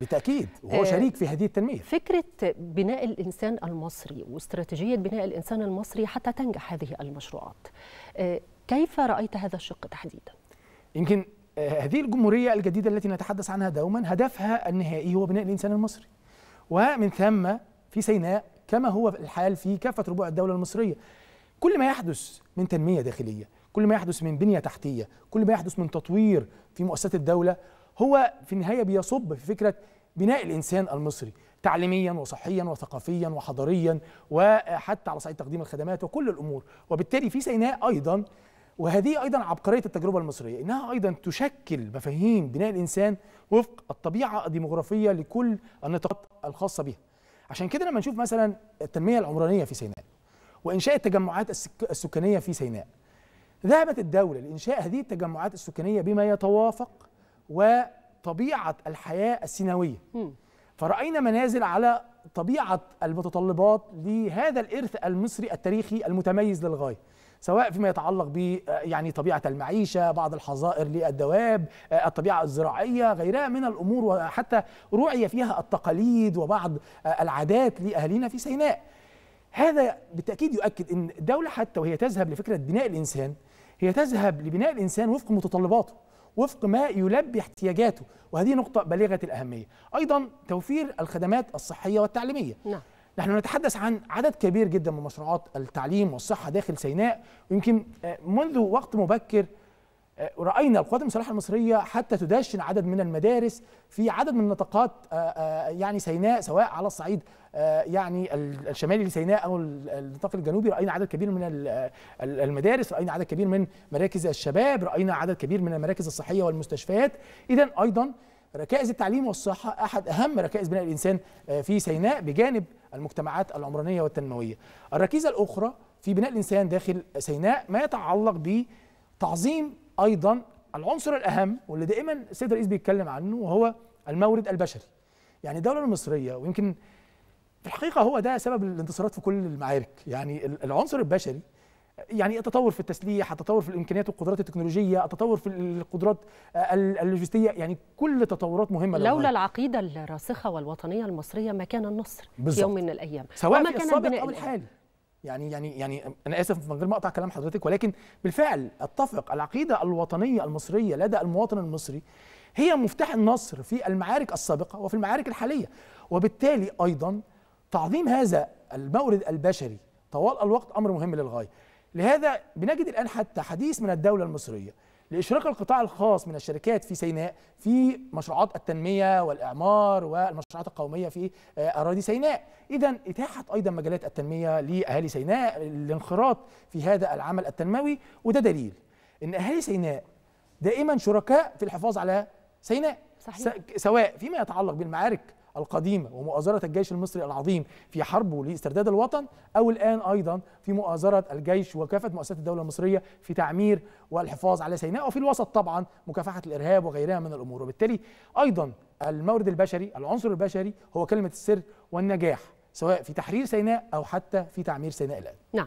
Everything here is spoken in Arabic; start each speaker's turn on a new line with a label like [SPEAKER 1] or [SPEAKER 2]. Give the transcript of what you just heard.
[SPEAKER 1] بالتأكيد وهو
[SPEAKER 2] آه،
[SPEAKER 1] شريك في هذه التنمية.
[SPEAKER 2] فكرة بناء الإنسان المصري واستراتيجية بناء الإنسان المصري حتى تنجح هذه المشروعات. آه، كيف رأيت هذا الشق تحديدا؟
[SPEAKER 1] يمكن آه، هذه الجمهورية الجديدة التي نتحدث عنها دوما هدفها النهائي هو بناء الإنسان المصري. ومن ثم في سيناء كما هو الحال في كافة ربوع الدولة المصرية. كل ما يحدث من تنمية داخلية كل ما يحدث من بنية تحتية كل ما يحدث من تطوير في مؤسسات الدولة هو في النهاية بيصب في فكرة بناء الإنسان المصري تعليميا وصحيا وثقافيا وحضاريا وحتى على صعيد تقديم الخدمات وكل الأمور. وبالتالي في سيناء أيضا وهذه أيضا عبقرية التجربة المصرية إنها أيضا تشكل مفاهيم بناء الإنسان وفق الطبيعة الديموغرافية لكل النطاقات الخاصة بها. عشان كده لما نشوف مثلا التنمية العمرانية في سيناء وإنشاء التجمعات السك- السكانية في سيناء ذهبت الدولة لإنشاء هذه التجمعات السكانية بما يتوافق وطبيعة الحياة السيناويه
[SPEAKER 2] مم.
[SPEAKER 1] فرأينا منازل على طبيعة المتطلبات لهذا الإرث المصري التاريخي المتميز للغاية سواء فيما يتعلق ب يعني طبيعة المعيشة بعض الحظائر للدواب الطبيعة الزراعية غيرها من الأمور وحتى رعي فيها التقاليد وبعض العادات لأهالينا في سيناء. هذا بالتأكيد يؤكد أن الدولة حتى وهي تذهب لفكرة بناء الإنسان هي تذهب لبناء الإنسان وفق متطلباته. وفق ما يلبي احتياجاته. وهذه نقطة بالغة الأهمية. أيضا توفير الخدمات الصحية والتعليمية.
[SPEAKER 2] نعم.
[SPEAKER 1] نحن نتحدث عن عدد كبير جدا من مشروعات التعليم والصحة داخل سيناء. ويمكن آه، منذ وقت مبكر آه، رأينا القوات المسلحة المصرية حتى تدشن عدد من المدارس في عدد من نطاقات آه، آه، يعني سيناء سواء على الصعيد يعني ال- الشمالي لسيناء ال- النطاق الجنوبي. رأينا عدد كبير من ال- ال- المدارس. رأينا عدد كبير من مراكز الشباب. رأينا عدد كبير من المراكز الصحية والمستشفيات. إذا أيضا ركائز التعليم والصحة أحد أهم ركائز بناء الإنسان آه، في سيناء بجانب المجتمعات العمرانية والتنموية. الركيزة الأخرى في بناء الإنسان داخل سيناء ما يتعلق بتعظيم أيضا العنصر الأهم واللي دائما السيد الرئيس بيتكلم عنه وهو المورد البشري يعني الدولة المصرية ويمكن في الحقيقة هو ده سبب الانتصارات في كل المعارك يعني ال- العنصر البشري يعني التطور في التسليح التطور في الإمكانيات والقدرات التكنولوجية التطور في القدرات ال- اللوجستية يعني كل تطورات مهمة
[SPEAKER 2] لولا
[SPEAKER 1] للغاية.
[SPEAKER 2] العقيدة الراسخة والوطنية المصرية ما كان النصر في
[SPEAKER 1] بالظبط.
[SPEAKER 2] يوم من الأيام
[SPEAKER 1] سواء في
[SPEAKER 2] كان
[SPEAKER 1] السابق
[SPEAKER 2] أو.
[SPEAKER 1] الحالي يعني يعني يعني أنا آسف من غير ما أقطع كلام حضرتك ولكن بالفعل أتفق العقيدة الوطنية المصرية لدى المواطن المصري هي مفتاح النصر في المعارك السابقة وفي المعارك الحالية. وبالتالي أيضا تعظيم هذا المورد البشري طوال الوقت أمر مهم للغاية. لهذا بنجد الآن حتى حديث من الدولة المصرية. لإشراك القطاع الخاص من الشركات في سيناء في مشروعات التنمية والإعمار والمشروعات القومية في آه، أراضي سيناء اذا اتاحت أيضا مجالات التنمية لأهالي سيناء الانخراط في هذا العمل التنموي وده دليل إن أهالي سيناء دائما شركاء في الحفاظ على سيناء
[SPEAKER 2] صحيح.
[SPEAKER 1] سواء فيما يتعلق بالمعارك القديمة ومؤازرة الجيش المصري العظيم في حربه لاسترداد الوطن أو الآن أيضا في مؤازرة الجيش وكافة مؤسسات الدولة المصرية في تعمير والحفاظ على سيناء وفي الوسط طبعا مكافحة الإرهاب وغيرها من الأمور. وبالتالي أيضا المورد البشري العنصر البشري هو كلمة السر والنجاح سواء في تحرير سيناء أو حتى في تعمير سيناء الآن.
[SPEAKER 2] نعم.